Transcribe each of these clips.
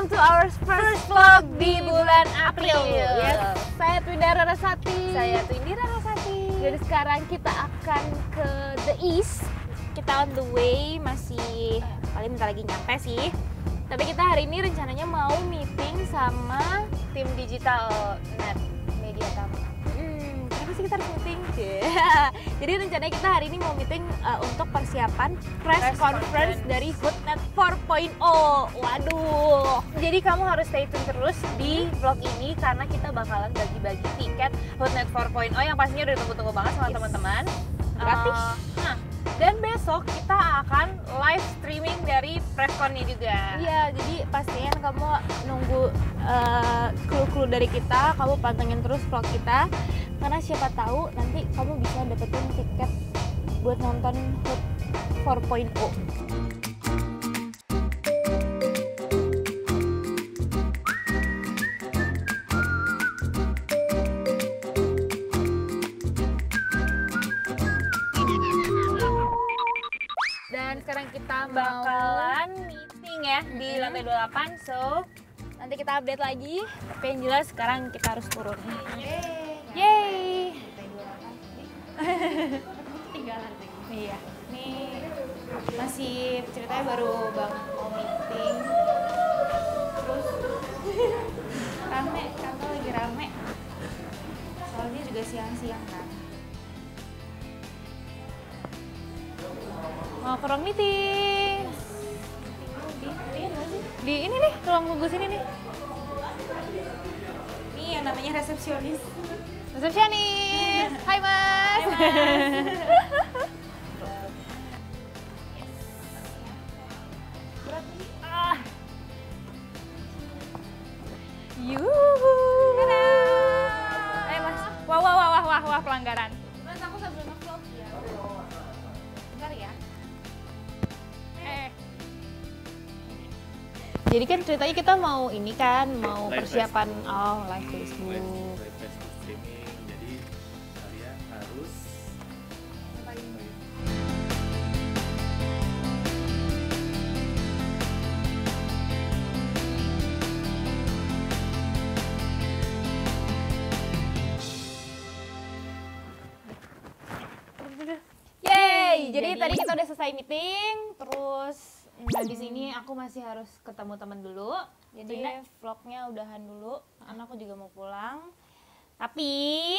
welcome to our first vlog di bulan April. Yes. Saya Twinda Rarasati. Saya tuh Indira Rasati. Jadi sekarang kita akan ke the east. Kita on the way masih paling bentar lagi nyampe sih. Tapi kita hari ini rencananya mau meeting sama Tim digital net media tamu. Hmm, kenapa sih kita harus meeting? Jadi rencananya kita hari ini mau meeting uh, untuk persiapan press, Press conference, conference. dari Foodnet 4.0. Waduh. Jadi kamu harus stay tune terus di vlog ini karena kita bakalan bagi-bagi tiket Hotnet 4.0 yang pastinya udah ditunggu-tunggu banget sama Yes. teman-teman. Gratis. Eh, nah, dan besok kita akan live streaming dari pressconnya juga. Iya, jadi pastiin kamu nunggu uh, clue-clue dari kita, kamu pantengin terus vlog kita. Karena siapa tahu nanti kamu bisa dapetin tiket buat nonton Hood 4.0. Dan sekarang kita mau Bakalan meeting ya di lantai 28. So, nanti kita update lagi. tapi yang jelas sekarang kita harus turun. Yeay. Tinggalan Iya. Nih masih ceritanya baru banget mau meeting. Terus rame, kantor lagi rame. Soalnya juga siang-siang kan. Mau ke ruang meeting. Di? Di ini nih, ruang tunggu sini nih. Ini yang namanya resepsionis. Resepsionis. Hai Mas. Nih. Ah. Yuhu. Eh mas, wah wah wah wah wah, wah pelanggaran. Mas aku sambil nge-vlog ya. Bentar ya. Eh. Jadi kan ceritanya kita mau ini kan, mau Live persiapan oh live Facebook. live live Facebook jadi, Jadi- tadi kita udah selesai meeting, terus nah di sini aku masih harus ketemu teman dulu. Jadi Bener. vlognya udahan dulu, karena aku juga mau pulang. Tapi,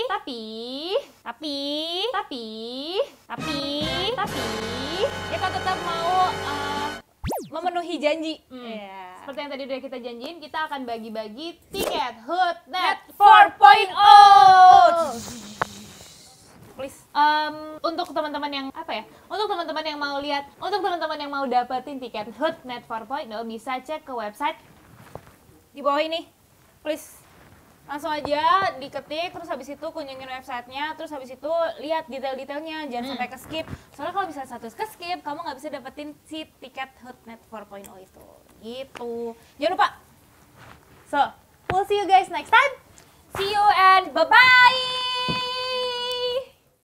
tapi, tapi, tapi, tapi, tapi, kita tetap mau uh, memenuhi janji. Hmm. Iya. Seperti yang tadi udah kita janjiin, kita akan bagi-bagi tiket Hoodnet Net 4.0. Please. Em, untuk teman-teman yang apa ya? Untuk teman-teman yang mau lihat, untuk teman-teman yang mau dapetin tiket Hoodnet 4.0 bisa cek ke website di bawah ini. Please. Langsung aja diketik, terus habis itu kunjungin websitenya, terus habis itu lihat detail-detailnya, jangan sampai ke skip. Soalnya kalau bisa satu ke skip, kamu nggak bisa dapetin si tiket Hoodnet 4.0 itu. Gitu. Jangan lupa. So, we'll see you guys next time. See you and bye-bye!